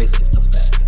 face it, feels bad.